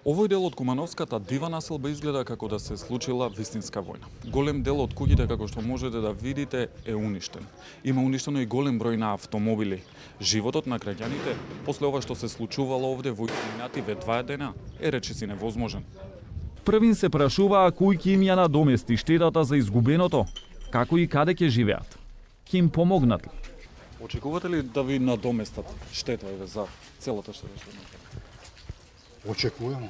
Овој дел од Кумановската дива населба изгледа како да се случила вистинска војна. Голем дел од куќите, како што можете да видите, е уништен. Има уништено и голем број на автомобили. Животот на граѓаните, после ова што се случувало овде во изминативе два дена, е речиси невозможен. Првин се прашуваа кој ќе им ја надомести штетата за изгубеното, како и каде ќе живеат. Ќе им помогнат ли? Очекувате ли да ви надоместат штета за целата штета што? Очекуваме.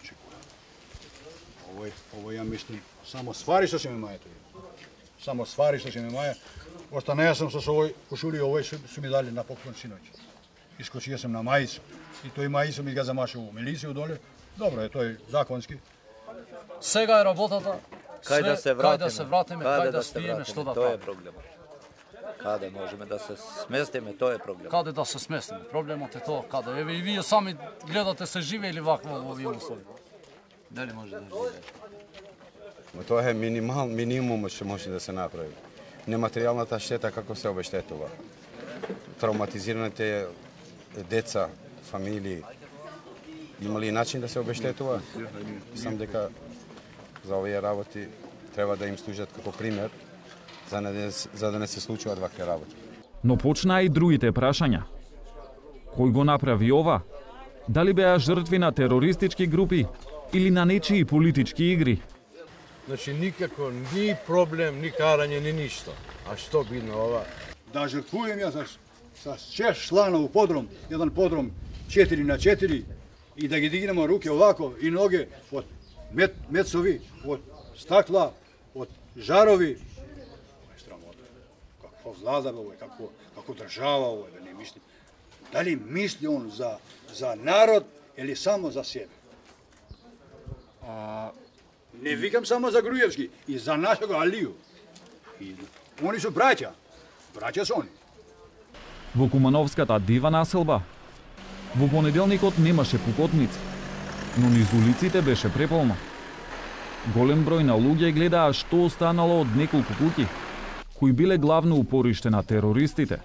Очекуваме. Овој, овој ја мислам, само свари што се ми мајето. Само свари што се ми маја. Останеја сам со овој кошули, овој су, су ми дали на поклон синоќ. Искочија сам на мајицу. И тој мајицу ми га замашува милиција доле. Добро е, тој законски. Сега е работата. Кај да се вратиме? Кај да се вратиме, кај да се стиеме, вратиме? што да Тоа е правиме. проблемот. Каде можеме да се сместиме, тоа е проблемот. Каде да се сместиме? Проблемот е тоа каде. Еве и вие сами гледате се живе или вакво во овие услови. Дали може да живее? Но тоа е минимал, минимум што може да се направи. Нематеријалната штета како се обештетува. Травматизираните деца, фамилии, има ли начин да се обештетува? Сам дека за овие работи треба да им служат како пример за, не, за да не се случуваат вакви работи. Но почнаа и другите прашања. Кој го направи ова? Дали беа жртви на терористички групи или на нечии политички игри? Значи никако ни проблем, ни карање, ни ништо. А што бидно ова? Да жртвуjem ја за, sa шест члана у подром, еден подром 4 на 4 и да ги дигнемо руке овако и ноге од мет, мецови, од стакла, од жарови. Какво влада бе овој, како, како држава овој, бе, не мисли. Дали мисли он за, за народ или само за себе? А, не викам само за Груевски, и за нашего Алију. И они се браќа. Браќа се они. Во Кумановската дива населба, во понеделникот немаше пукотници, но низ улиците беше преполно. Голем број на луѓе гледаа што останало од неколку куќи, кои биле главно упориште на терористите.